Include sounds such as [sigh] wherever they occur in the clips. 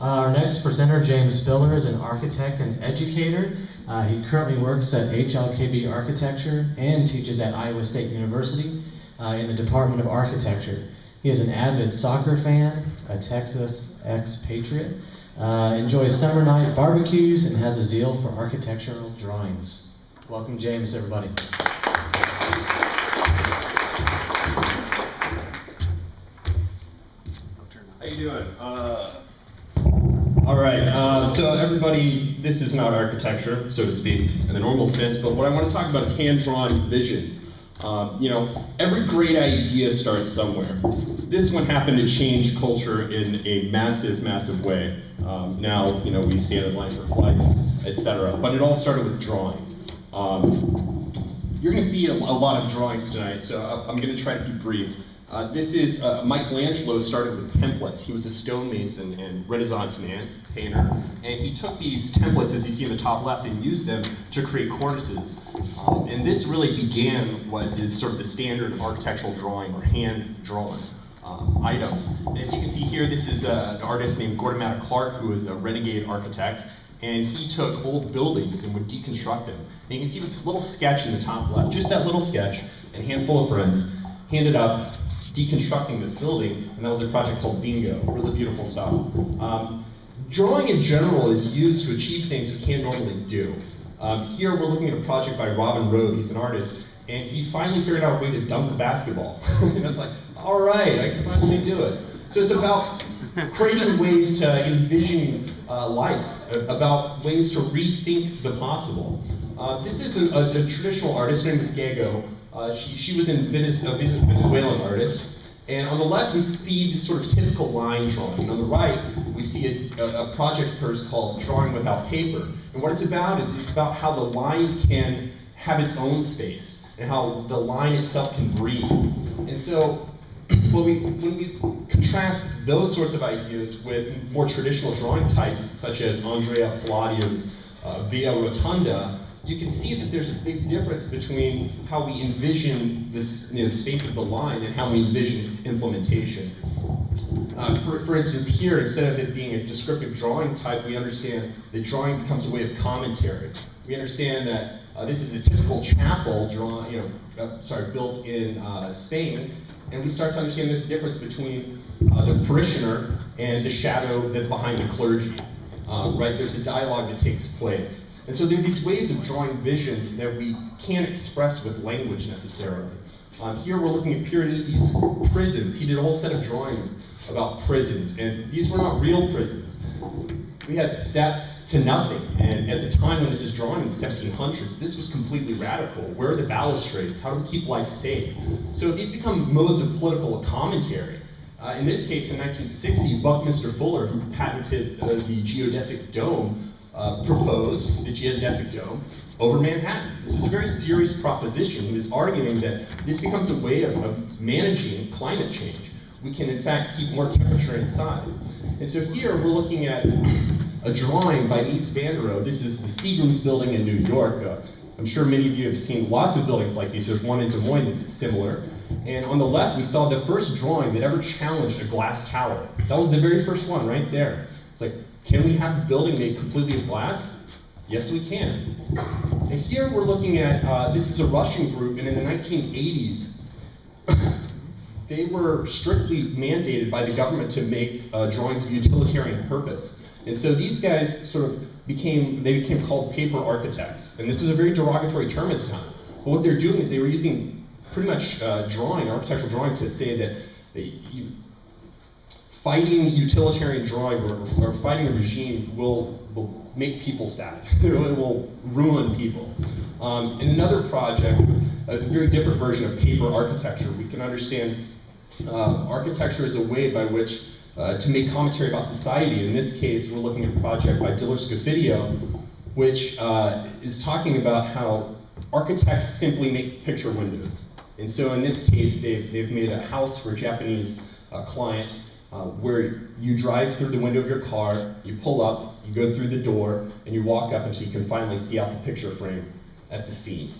Uh, our next presenter, James Spiller, is an architect and educator. Uh, he currently works at HLKB Architecture and teaches at Iowa State University uh, in the Department of Architecture. He is an avid soccer fan, a Texas expatriate, uh, enjoys summer night barbecues, and has a zeal for architectural drawings. Welcome, James, everybody. How you doing? Uh, all right, uh, so everybody, this is not architecture, so to speak, in the normal sense, but what I want to talk about is hand-drawn visions. Uh, you know, every great idea starts somewhere. This one happened to change culture in a massive, massive way. Um, now, you know, we stand in line for flights, etc. But it all started with drawing. Um, you're going to see a, a, lot of drawings tonight, so I'm going to try to be brief. Uh, this is, uh, Michelangelo started with templates. He was a stonemason and Renaissance man, painter, and he took these templates, as you see in the top left, and used them to create cornices. Um, and this really began what is sort of the standard architectural drawing or hand-drawn um, items. And as you can see here, this is uh, an artist named Gordon Matta Clark, who is a renegade architect, and he took old buildings and would deconstruct them. And you can see this little sketch in the top left, just that little sketch, and a handful of friends handed up deconstructing this building, and that was a project called Bingo, really beautiful stuff. Um, drawing in general is used to achieve things we can't normally do. Um, here we're looking at a project by Robin Rhode, he's an artist, and he finally figured out a way to dunk a basketball. [laughs] and it's like, all right, I can finally do it. So it's about creating ways to envision uh, life, about ways to rethink the possible. Uh, this is a, a, a, traditional artist, named name is Gego. Uh, she, she was in Venice, a Venezuelan artist. And on the left, we see this sort of typical line drawing. And on the right, we see a, a, project of hers called Drawing Without Paper. And what it's about is it's about how the line can have its own space and how the line itself can breathe. And so [clears throat] when we, when we contrast those sorts of ideas with more traditional drawing types, such as Andrea Palladio's uh, Villa Rotonda, you can see that there's a big difference between how we envision this you know, space of the line and how we envision its implementation. Uh, for, for instance, here, instead of it being a descriptive drawing type, we understand that drawing becomes a way of commentary. We understand that uh, this is a typical chapel drawn, you know, uh, sorry, built in uh, Spain, and we start to understand a difference between uh, the parishioner and the shadow that's behind the clergy. Uh, right? There's a dialogue that takes place. And so there are these ways of drawing visions that we can't express with language necessarily. Um, here we're looking at Piranesi's prisons. He did a whole set of drawings about prisons, and these were not real prisons. We had steps to nothing, and at the time when this is drawn in the 1700s, this was completely radical. Where are the balustrades? How do we keep life safe? So these become modes of political commentary. Uh, in this case, in 1960, Buckminster Fuller, who patented uh, the geodesic dome, uh, proposed the geodesic dome over Manhattan. This is a very serious proposition. He was arguing that this becomes a way of, of managing climate change. We can, in fact, keep more temperature inside. And so here we're looking at a drawing by Mies van der Rohe. This is the Seagram's building in New York. Uh, I'm sure many of you have seen lots of buildings like these. There's one in Des Moines that's similar. And on the left, we saw the first drawing that ever challenged a glass tower. That was the very first one right there. It's like, can we have the building made completely of glass? Yes, we can. And here we're looking at, uh, this is a Russian group, and in the 1980s, [coughs] they were strictly mandated by the government to make uh, drawings of utilitarian purpose. And so these guys sort of became, they became called paper architects. And this was a very derogatory term at the time. But what they're doing is they were using pretty much uh, drawing, architectural drawing, to say that, that you, fighting utilitarian drawing or, or fighting a regime will, will make people sad. [laughs] it will ruin people. Um, in another project, a very different version of paper architecture, we can understand uh, architecture as a way by which uh, to make commentary about society. In this case, we're looking at a project by Diller Scofidio, which uh, is talking about how architects simply make picture windows. And so in this case, they've, they've made a house for a Japanese uh, client uh, where you drive through the window of your car, you pull up, you go through the door, and you walk up until you can finally see out the picture frame at the scene.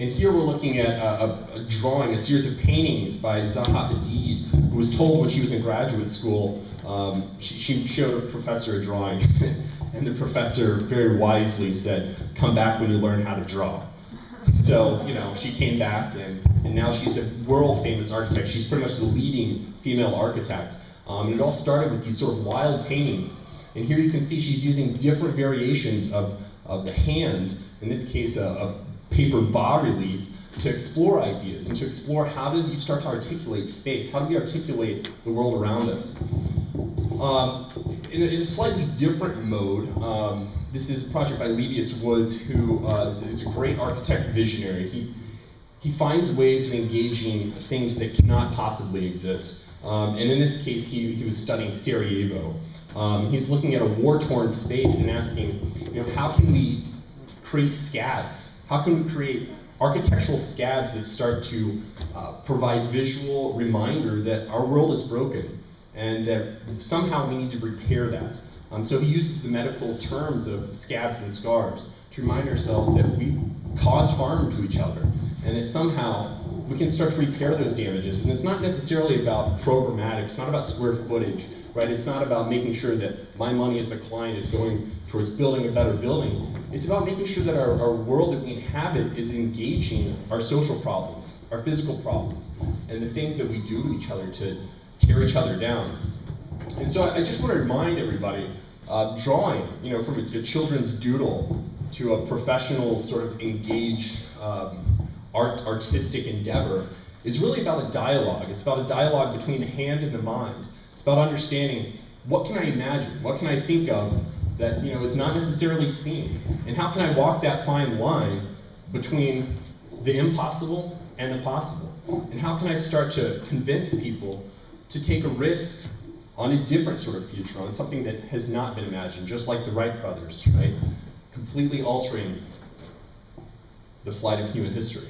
And here we're looking at a, a, a drawing, a series of paintings by Zaha Hadid, who was told when she was in graduate school, Um, she, she showed a professor a drawing, [laughs] and the professor very wisely said, "Come back when you learn how to draw." So, you know, she came back, and, and now she's a world famous architect. She's pretty much the leading female architect. Um, and it all started with these sort of wild paintings. And here you can see she's using different variations of, of the hand, in this case, a, a paper bas relief, to explore ideas and to explore how does you start to articulate space? How do we articulate the world around us? Um, in, a, in, a, slightly different mode, um, this is a project by Lebbeus Woods, who uh, is, is, a great architect visionary. He, he finds ways of engaging things that cannot possibly exist. Um, and in this case, he, he was studying Sarajevo. Um, he's looking at a war-torn space and asking, you know, how can we create scabs? How can we create architectural scabs that start to uh, provide visual reminder that our world is broken and that somehow we need to repair that. Um, so he uses the medical terms of scabs and scars to remind ourselves that we cause harm to each other and that somehow we can start to repair those damages. And it's not necessarily about programmatic, it's not about square footage, right? It's not about making sure that my money as the client is going towards building a better building. It's about making sure that our, our world that we inhabit is engaging our social problems, our physical problems, and the things that we do to each other to tear each other down. And so I, just want to remind everybody, uh, drawing, you know, from a, a, children's doodle to a professional sort of engaged um, art, artistic endeavor is really about a dialogue. It's about a dialogue between the hand and the mind. It's about understanding what can I imagine, what can I think of that you know is not necessarily seen, and how can I walk that fine line between the impossible and the possible, and how can I start to convince people to take a risk on a different sort of future, on something that has not been imagined, just like the Wright brothers, right? Completely altering the flight of human history.